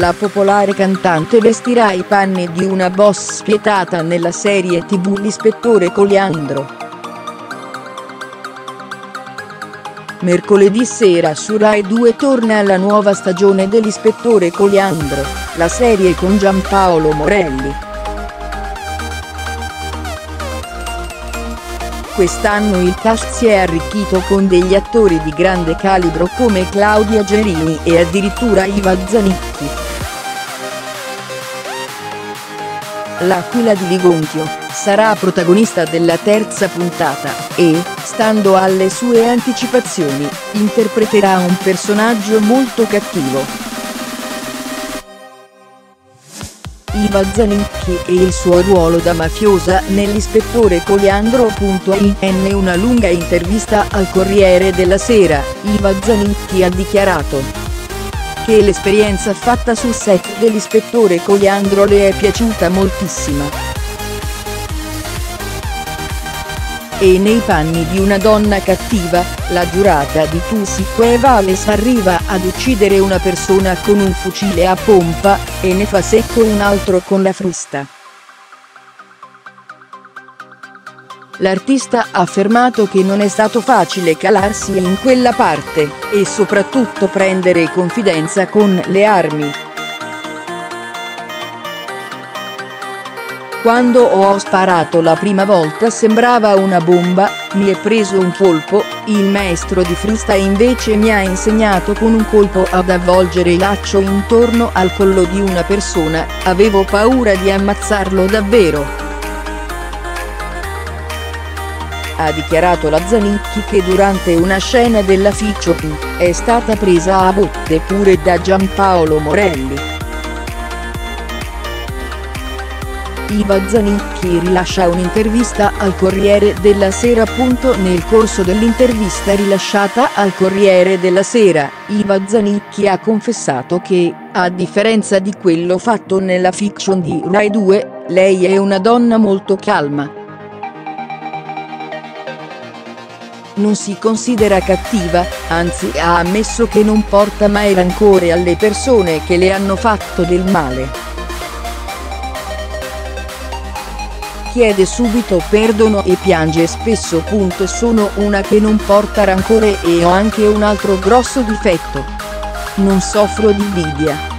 la popolare cantante vestirà i panni di una boss spietata nella serie tv L'ispettore Coliandro. Mercoledì sera su Rai 2 torna la nuova stagione dell'ispettore Coliandro, la serie con Giampaolo Morelli. Quest'anno il cast si è arricchito con degli attori di grande calibro come Claudia Gerini e addirittura Iva Zanicchi. L'Aquila di Ligontio sarà protagonista della terza puntata e, stando alle sue anticipazioni, interpreterà un personaggio molto cattivo. Iva Zanicchi e il suo ruolo da mafiosa nell'ispettore Coliandro. In una lunga intervista al Corriere della Sera, Iva Zanicchi ha dichiarato che l'esperienza fatta sul set dell'ispettore Coliandro le è piaciuta moltissimo. e nei panni di una donna cattiva, la giurata di Tusi Cuevales arriva ad uccidere una persona con un fucile a pompa, e ne fa secco un altro con la frusta. L'artista ha affermato che non è stato facile calarsi in quella parte, e soprattutto prendere confidenza con le armi. Quando ho sparato la prima volta sembrava una bomba, mi è preso un colpo, il maestro di freestyle invece mi ha insegnato con un colpo ad avvolgere il laccio intorno al collo di una persona, avevo paura di ammazzarlo davvero. Ha dichiarato la Zanicchi che durante una scena della fiction, è stata presa a botte pure da Giampaolo Morelli. Iva Zanicchi rilascia un'intervista al Corriere della Sera. Nel corso dell'intervista rilasciata al Corriere della Sera, Iva Zanicchi ha confessato che, a differenza di quello fatto nella fiction di Rai 2, lei è una donna molto calma. Non si considera cattiva, anzi ha ammesso che non porta mai rancore alle persone che le hanno fatto del male. chiede subito perdono e piange spesso. Sono una che non porta rancore e ho anche un altro grosso difetto. Non soffro di invidia.